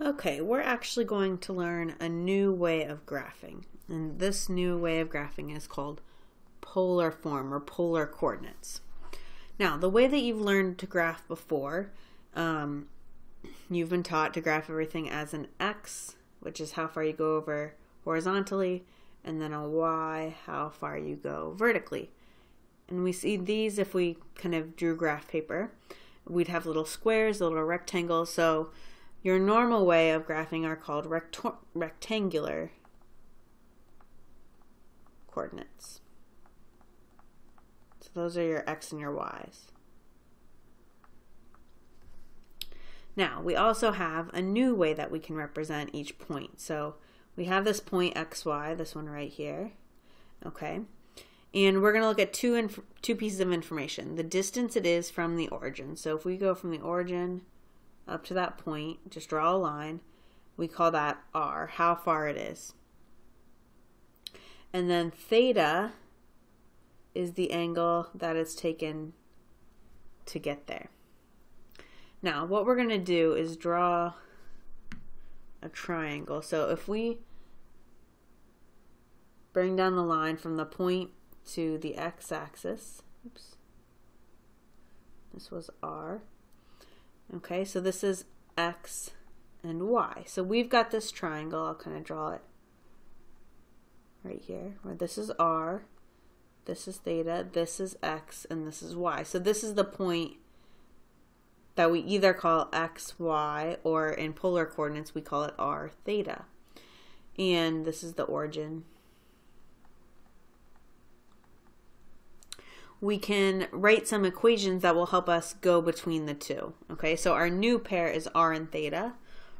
Okay, we're actually going to learn a new way of graphing. And this new way of graphing is called polar form or polar coordinates. Now, the way that you've learned to graph before, um, you've been taught to graph everything as an x, which is how far you go over horizontally, and then a y, how far you go vertically. And we see these if we kind of drew graph paper. We'd have little squares, little rectangles. So your normal way of graphing are called rectangular coordinates. So those are your x and your y's. Now, we also have a new way that we can represent each point. So we have this point xy, this one right here, okay? And we're going to look at two, two pieces of information. The distance it is from the origin. So if we go from the origin up to that point, just draw a line. We call that r, how far it is. And then theta is the angle that it's taken to get there. Now, what we're going to do is draw a triangle. So if we bring down the line from the point to the x-axis, oops, this was r, Okay, so this is x and y. So we've got this triangle. I'll kind of draw it right here. Where this is r, this is theta, this is x, and this is y. So this is the point that we either call x, y, or in polar coordinates we call it r theta. And this is the origin we can write some equations that will help us go between the two. Okay, so our new pair is r and theta.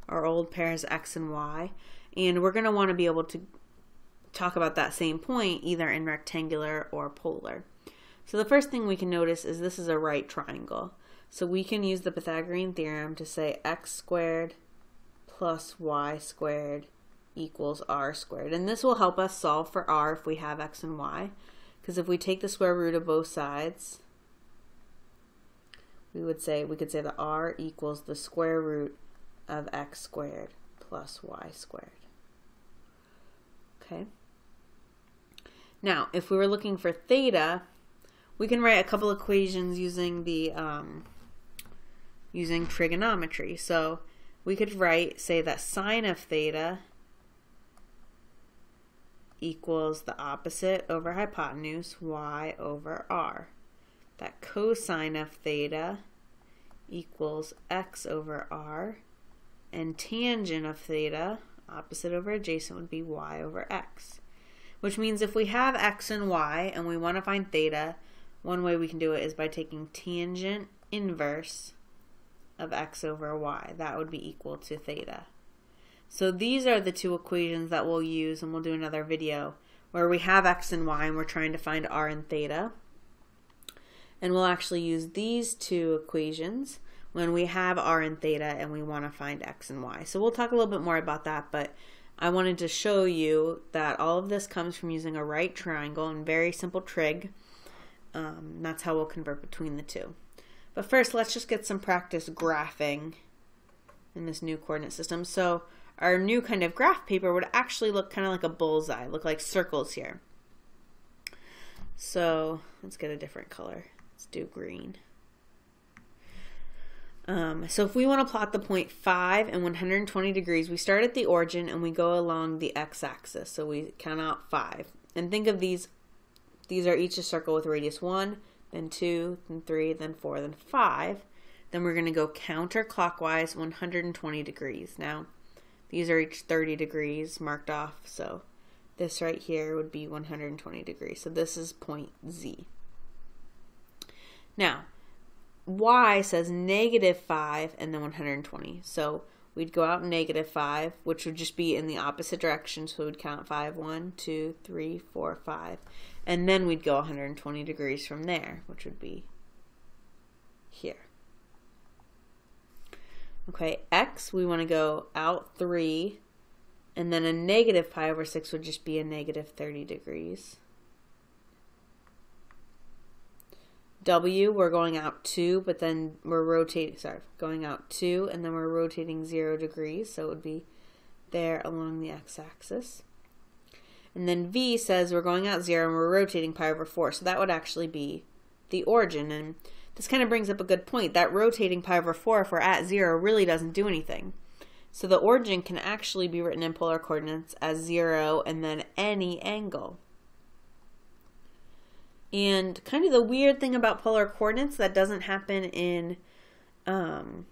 Our old pair is x and y. And we're going to want to be able to talk about that same point either in rectangular or polar. So the first thing we can notice is this is a right triangle. So we can use the Pythagorean theorem to say x squared plus y squared equals r squared. And this will help us solve for r if we have x and y. Because if we take the square root of both sides, we would say, we could say that r equals the square root of x squared plus y squared. Okay. Now, if we were looking for theta, we can write a couple equations using the um, using trigonometry. So we could write, say that sine of theta equals the opposite over hypotenuse, y over r. That cosine of theta equals x over r, and tangent of theta, opposite over adjacent, would be y over x. Which means if we have x and y and we want to find theta, one way we can do it is by taking tangent inverse of x over y. That would be equal to theta. So these are the two equations that we'll use, and we'll do another video where we have x and y and we're trying to find r and theta. And we'll actually use these two equations when we have r and theta and we want to find x and y. So we'll talk a little bit more about that, but I wanted to show you that all of this comes from using a right triangle and very simple trig. Um, that's how we'll convert between the two. But first, let's just get some practice graphing in this new coordinate system. So our new kind of graph paper would actually look kind of like a bullseye, look like circles here. So let's get a different color. Let's do green. Um, so if we want to plot the point 5 and 120 degrees, we start at the origin and we go along the x-axis. So we count out 5. And think of these, these are each a circle with radius 1, then 2, then 3, then 4, then 5. Then we're going to go counterclockwise 120 degrees. Now, these are each 30 degrees marked off, so this right here would be 120 degrees. So this is point Z. Now, Y says negative 5 and then 120. So we'd go out negative 5, which would just be in the opposite direction. So we'd count 5, 1, 2, 3, 4, 5. And then we'd go 120 degrees from there, which would be here. Okay, x, we want to go out 3, and then a negative pi over 6 would just be a negative 30 degrees. W, we're going out 2, but then we're rotating, sorry, going out 2, and then we're rotating 0 degrees, so it would be there along the x-axis. And then V says we're going out 0 and we're rotating pi over 4, so that would actually be the origin. And this kind of brings up a good point. That rotating pi over 4, if we're at 0, really doesn't do anything. So the origin can actually be written in polar coordinates as 0 and then any angle. And kind of the weird thing about polar coordinates that doesn't happen in um,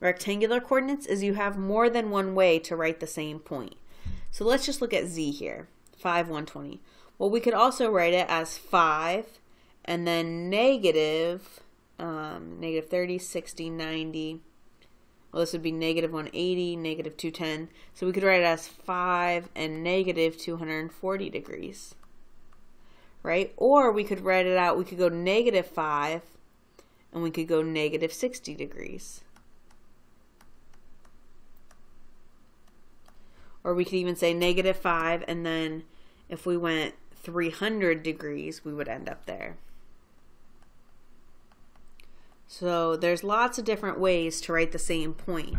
rectangular coordinates is you have more than one way to write the same point. So let's just look at z here, 5, 120. Well, we could also write it as 5 and then negative, um, negative 30, 60, 90. Well, this would be negative 180, negative 210. So we could write it as 5 and negative 240 degrees right? Or we could write it out. We could go negative 5 and we could go negative 60 degrees. Or we could even say negative 5 and then if we went 300 degrees, we would end up there. So there's lots of different ways to write the same point.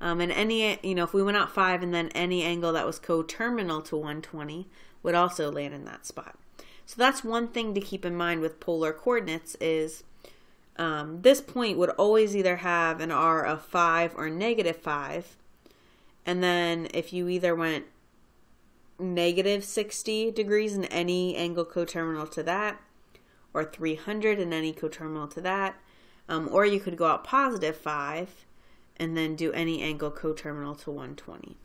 Um, and any, you know, if we went out 5 and then any angle that was coterminal to 120 would also land in that spot. So that's one thing to keep in mind with polar coordinates is um, this point would always either have an r of 5 or negative 5. And then if you either went negative 60 degrees in any angle coterminal to that, or 300 in any coterminal to that, um, or you could go out positive 5 and then do any angle coterminal to 120.